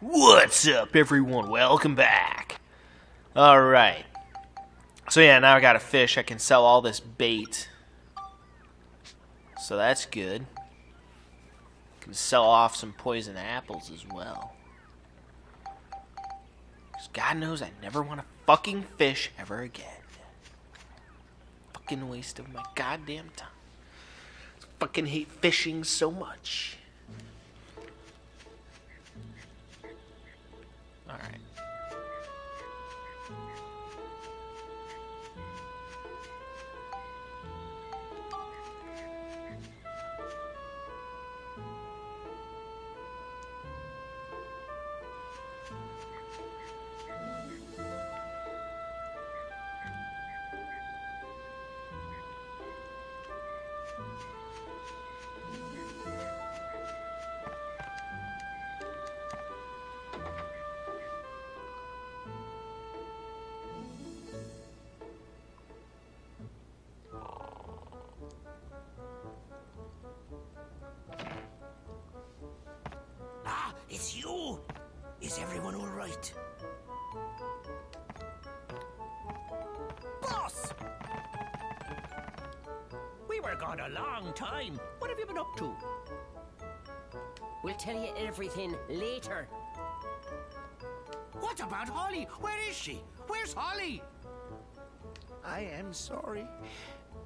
What's up, everyone? Welcome back. All right. So yeah, now I got a fish. I can sell all this bait. So that's good. Can sell off some poison apples as well. 'Cause God knows I never want to fucking fish ever again. Fucking waste of my goddamn time. Fucking hate fishing so much. Alright. Everyone all right? Boss! We were gone a long time. What have you been up to? We'll tell you everything later. What about Holly? Where is she? Where's Holly? I am sorry,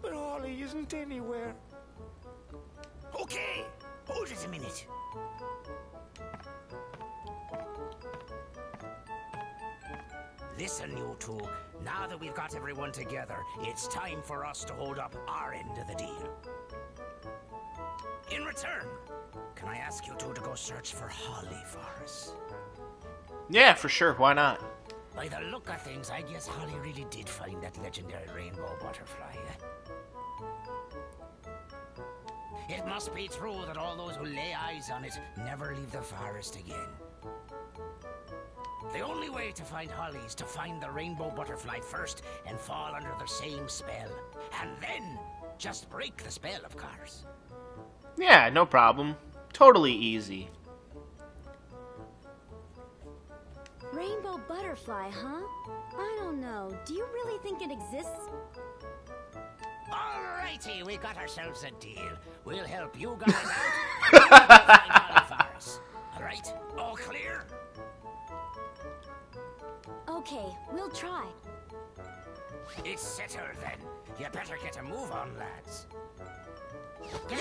but Holly isn't anywhere. Okay, hold it a minute. Listen, you two. Now that we've got everyone together, it's time for us to hold up our end of the deal. In return, can I ask you two to go search for Holly for us? Yeah, for sure. Why not? By the look of things, I guess Holly really did find that legendary rainbow butterfly. Eh? It must be true that all those who lay eyes on it never leave the forest again. The only way to find Holly is to find the rainbow butterfly first and fall under the same spell. And then just break the spell, of course. Yeah, no problem. Totally easy. Rainbow butterfly, huh? I don't know. Do you really think it exists? Alrighty, we got ourselves a deal. We'll help you guys out. and find Holly for. Alright? All clear? Okay, we'll try. It's settled then. You better get a move on, lads. Yeah!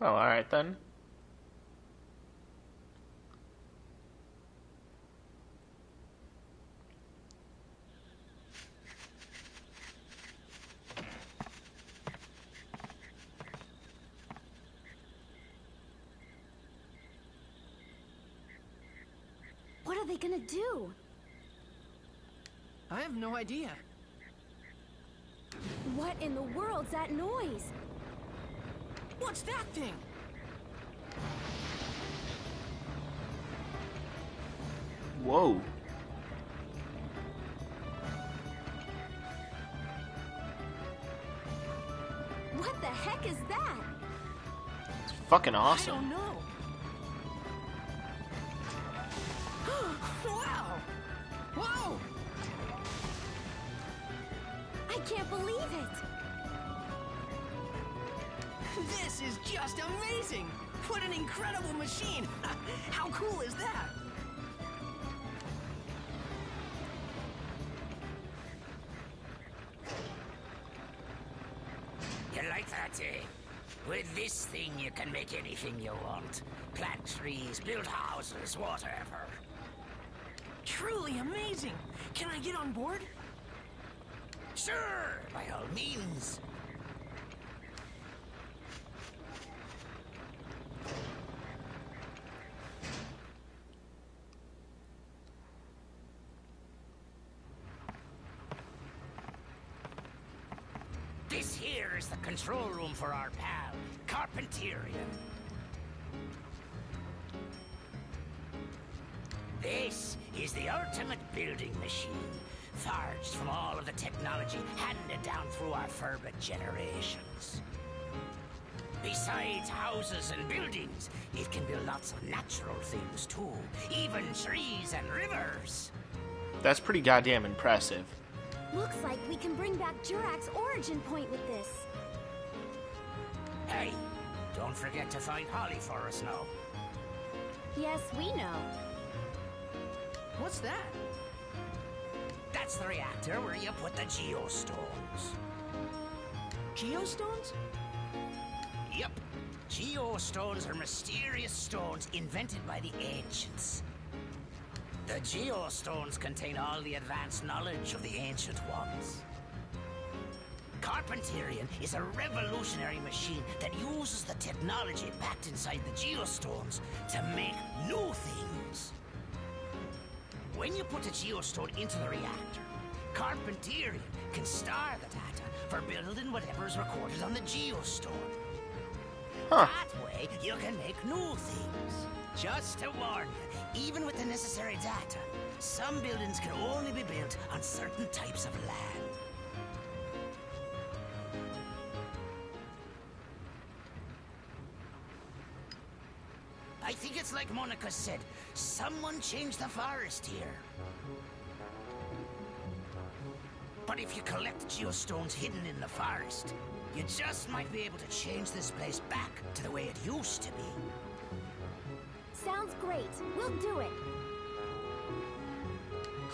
Well, alright then. Do? I have no idea. What in the world's that noise? What's that thing? Whoa. What the heck is that? It's fucking I awesome. I can't believe it. This is just amazing! What an incredible machine! How cool is that? You like that, eh? With this thing, you can make anything you want. Plant trees, build houses, whatever. Truly amazing! Can I get on board? Sure, by all means. This here is the control room for our pal, Carpenterian. This is the ultimate building machine, forged from all of the technology handed down through our fervent generations. Besides houses and buildings, it can build lots of natural things too, even trees and rivers. That's pretty goddamn impressive. Looks like we can bring back Jurak's origin point with this. Hey, don't forget to find Holly for us now. Yes, we know. What's that? That's the reactor where you put the geostones. Geostones? Yep. Geostones are mysterious stones invented by the ancients. The geostones contain all the advanced knowledge of the ancient ones. Carpenterian is a revolutionary machine that uses the technology packed inside the geostones to make new things. When you put a geostone into the reactor, Carpenterian can store the data for building whatever's recorded on the geostone. Huh. That way, you can make new things. Just to warn you, even with the necessary data, some buildings can only be built on certain types of land. Like Monica said, someone changed the forest here. But if you collect geostones hidden in the forest, you just might be able to change this place back to the way it used to be. Sounds great. We'll do it.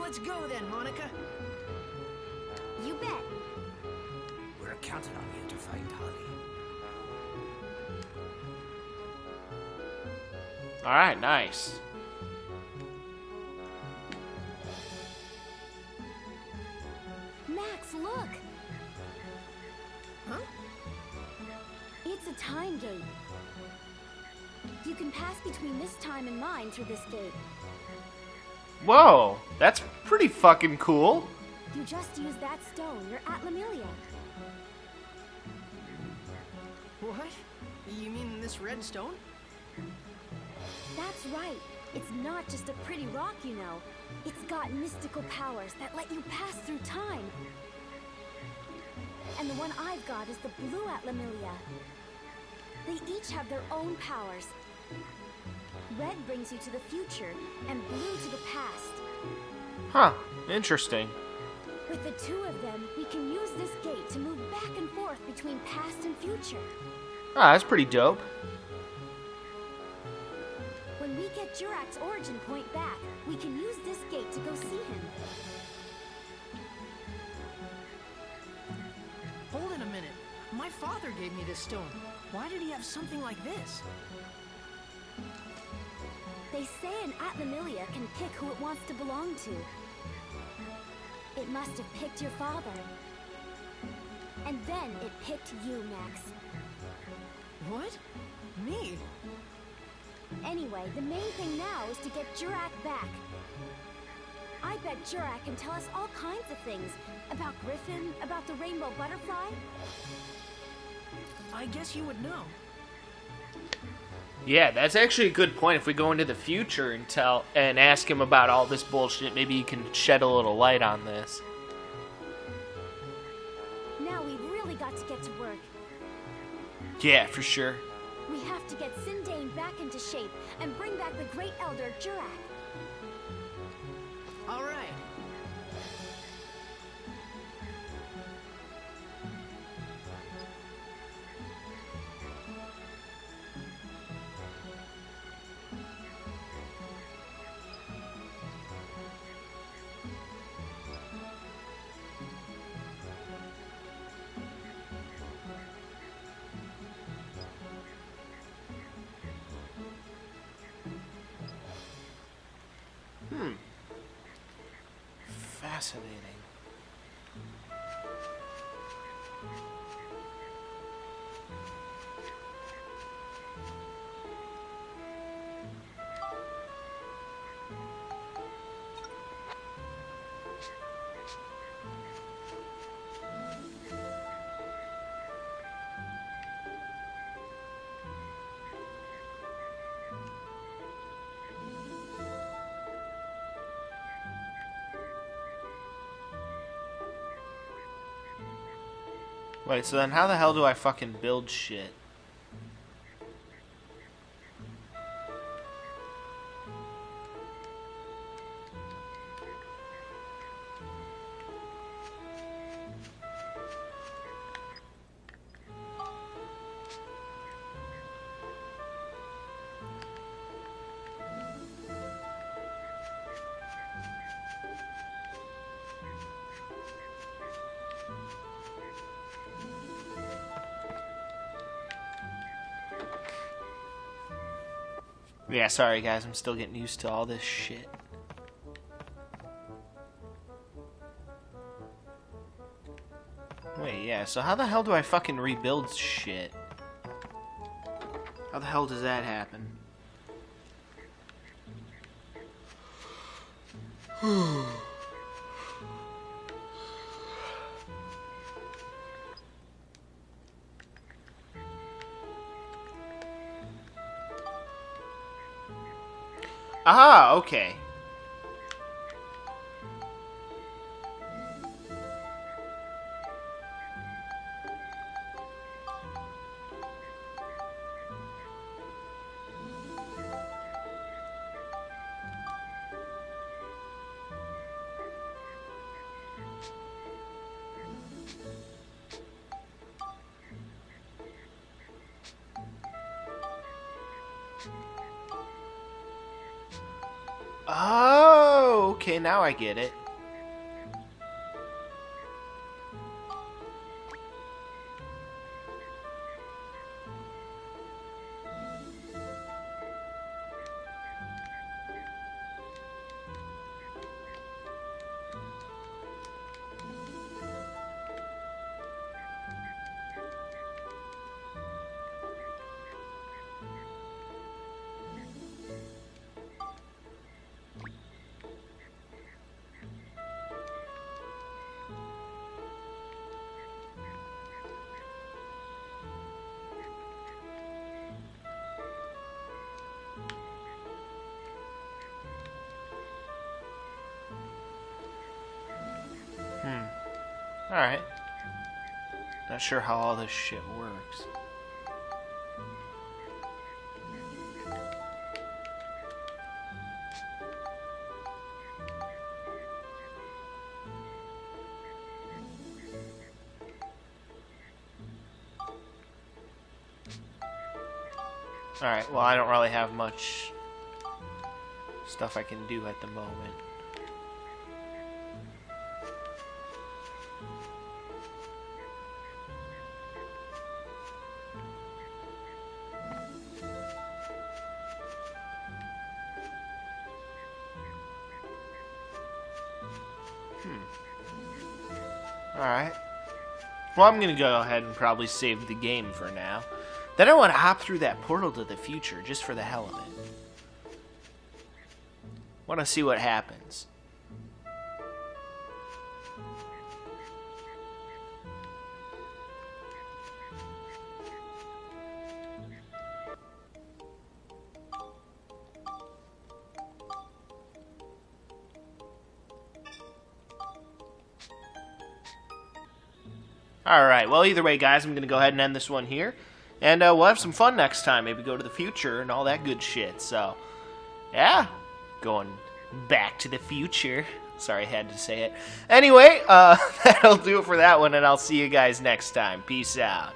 Let's go then, Monica. You bet. We're counting on you to find Holly. Alright, nice. Max, look! Huh? It's a time gate. You can pass between this time and mine through this gate. Whoa, that's pretty fucking cool. You just use that stone. You're Atlamillia. What? You mean this red stone? That's right. It's not just a pretty rock, you know. It's got mystical powers that let you pass through time. And the one I've got is the blue Atlamillia. They each have their own powers. Red brings you to the future, and blue to the past. Huh, interesting. With the two of them, we can use this gate to move back and forth between past and future. Ah, that's pretty dope. Get Jurak's origin point back, we can use this gate to go see him. Hold it a minute. My father gave me this stone. Why did he have something like this? They say an Atlamillia can pick who it wants to belong to. It must have picked your father. And then it picked you, Max. What? Me? Anyway, the main thing now is to get Jurak back. I bet Jurak can tell us all kinds of things. About Griffon, about the rainbow butterfly. I guess you would know. Yeah, that's actually a good point. If we go into the future and tell and ask him about all this bullshit, maybe he can shed a little light on this. Now we've really got to get to work. Yeah, for sure. We have to get Sindain back into shape and bring back the Great Elder Jurak. All right. Fascinating. Wait, so then how the hell do I fucking build shit? Yeah, sorry guys, I'm still getting used to all this shit. Wait, yeah, so how the hell do I fucking rebuild shit? How the hell does that happen? Aha, okay. Oh, okay, now I get it. Alright. Not sure how all this shit works. Alright, well I don't really have much stuff I can do at the moment. Hmm. Alright. Well, I'm gonna go ahead and probably save the game for now. Then I want to hop through that portal to the future, just for the hell of it. Want to see what happens. Alright, well, either way, guys, I'm going to go ahead and end this one here. And uh, we'll have some fun next time. Maybe go to the future and all that good shit. So, yeah, going back to the future. Sorry, I had to say it. Anyway, uh, that'll do it for that one, and I'll see you guys next time. Peace out.